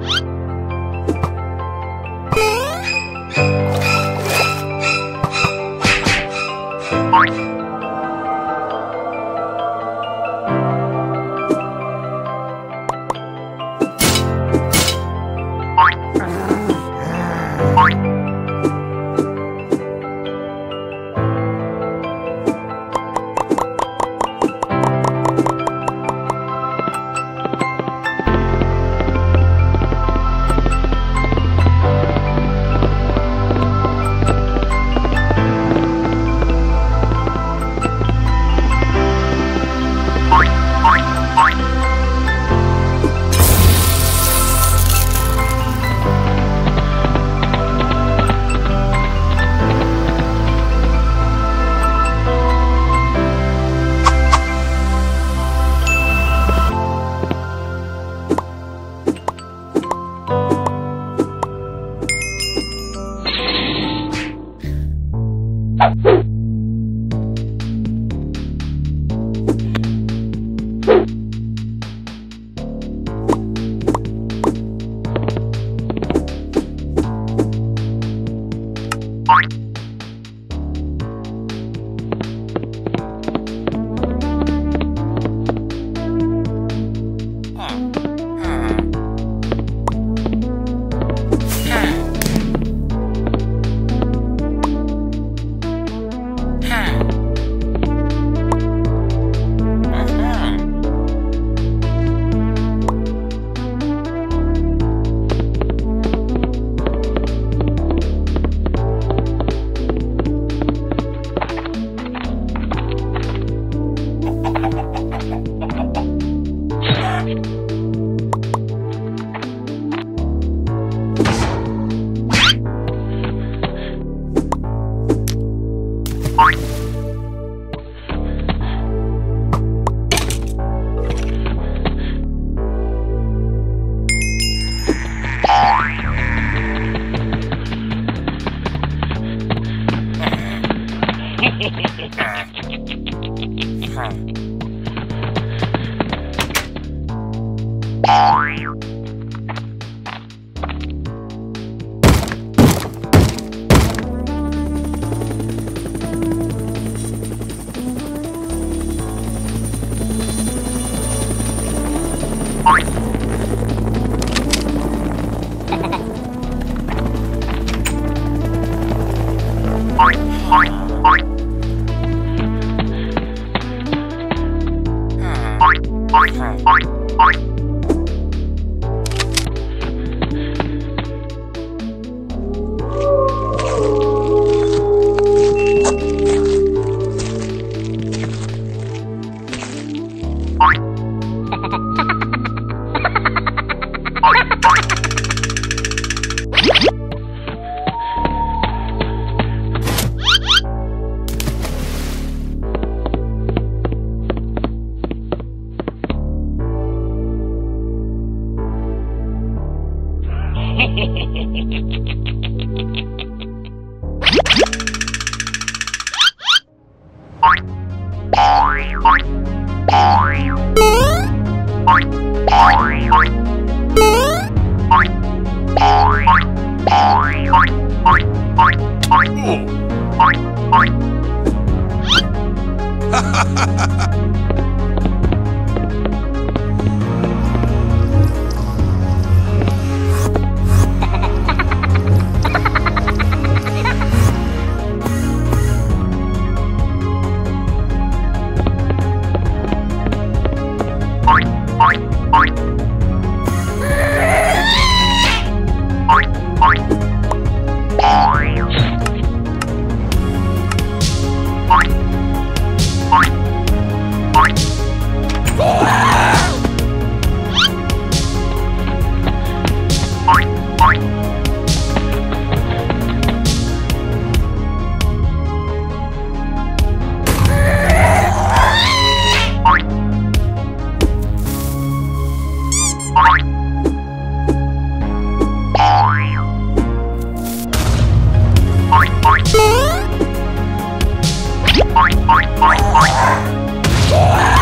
you Huh. ハハハハ Ah!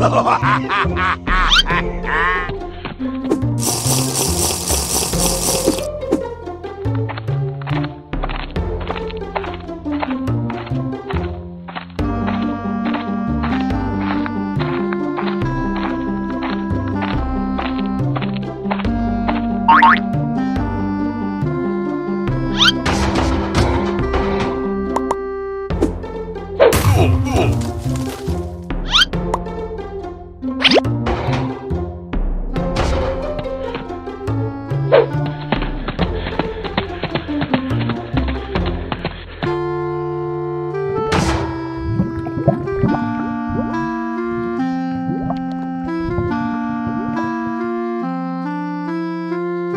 Ha ha ha!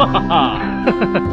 哈哈哈哈哈哈